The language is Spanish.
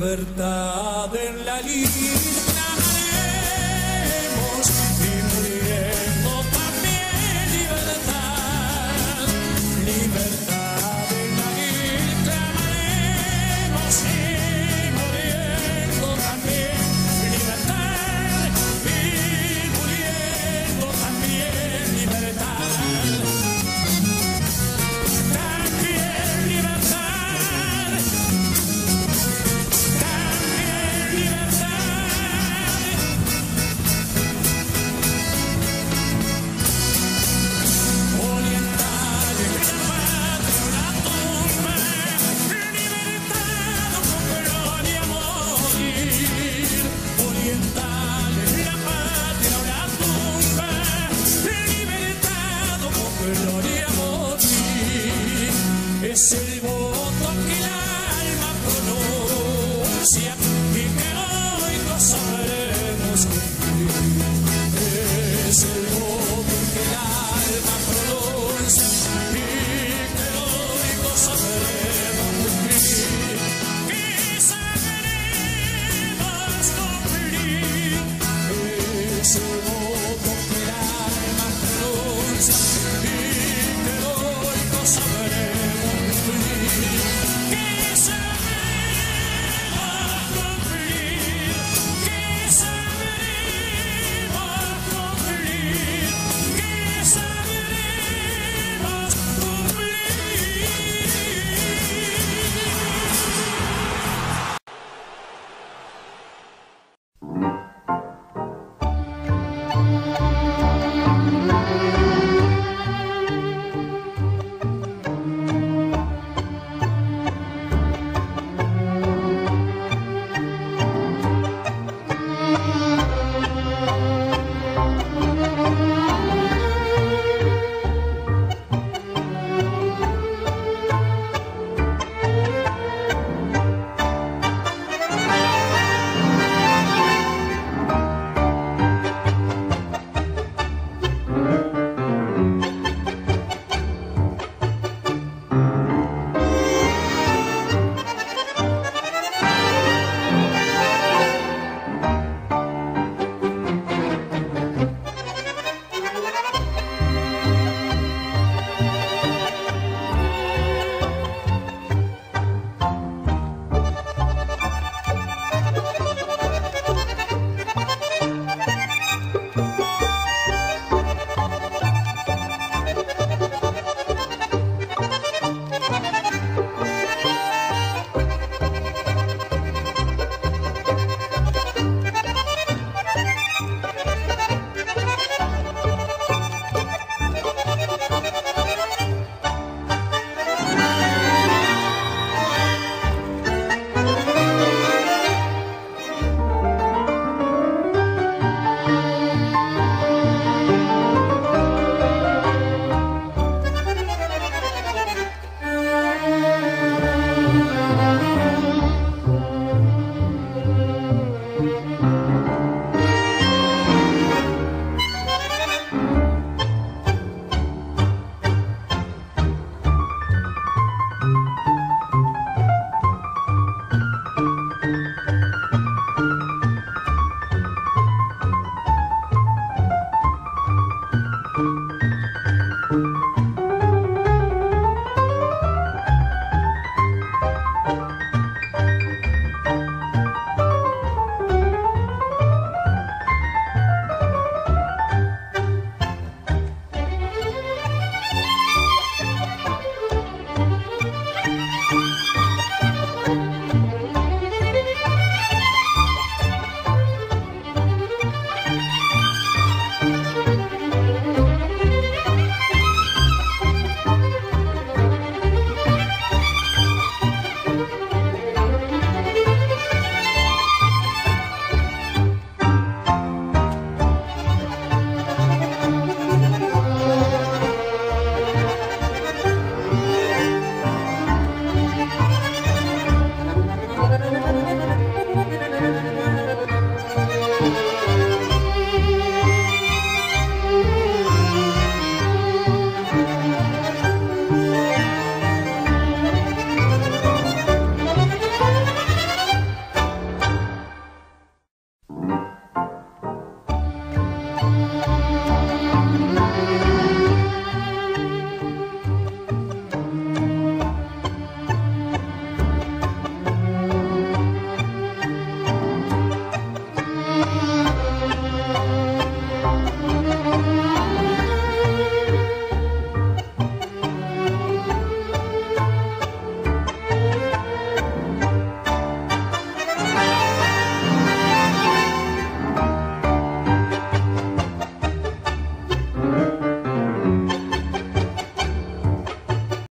Libertad en la lista